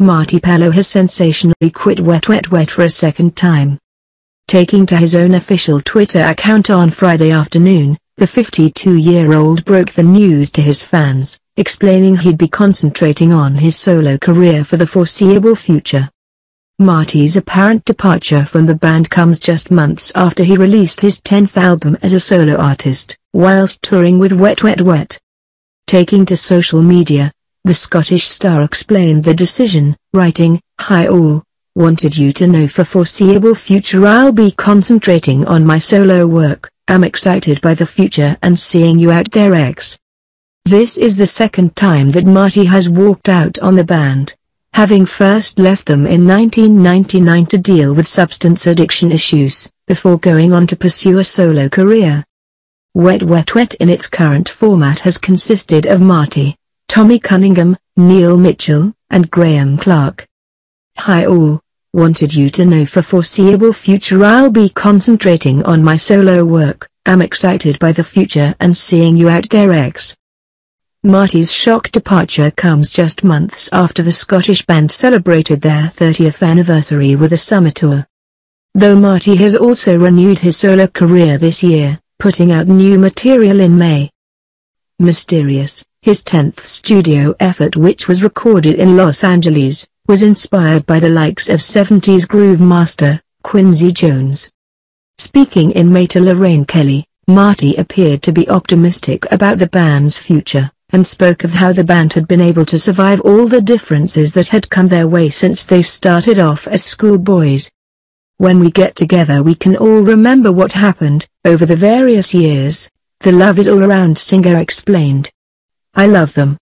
Marti Pellow has sensationally quit Wet Wet Wet for a second time. Taking to his own official Twitter account on Friday afternoon, the 52-year-old broke the news to his fans, explaining he'd be concentrating on his solo career for the foreseeable future. Marti's apparent departure from the band comes just months after he released his 10th album as a solo artist, whilst touring with Wet Wet Wet. Taking to social media, the Scottish star explained the decision, writing, Hi all, wanted you to know for foreseeable future I'll be concentrating on my solo work, am excited by the future and seeing you out there X. This is the second time that Marti has walked out on the band, having first left them in 1999 to deal with substance addiction issues, before going on to pursue a solo career. Wet Wet Wet in its current format has consisted of Marti, Tommy Cunningham, Neil Mitchell, and Graeme Clark. Hi all, wanted you to know for foreseeable future I'll be concentrating on my solo work, am excited by the future and seeing you out there ex. Marti's shock departure comes just months after the Scottish band celebrated their 30th anniversary with a summer tour. Though Marti has also renewed his solo career this year, putting out new material in May. Mysterious his 10th studio effort which was recorded in Los Angeles, was inspired by the likes of 70s groove master, Quincy Jones. Speaking in May to Lorraine Kelly, Marti appeared to be optimistic about the band's future, and spoke of how the band had been able to survive all the differences that had come their way since they started off as schoolboys. When we get together we can all remember what happened, over the various years, the love is all around singer explained. I love them.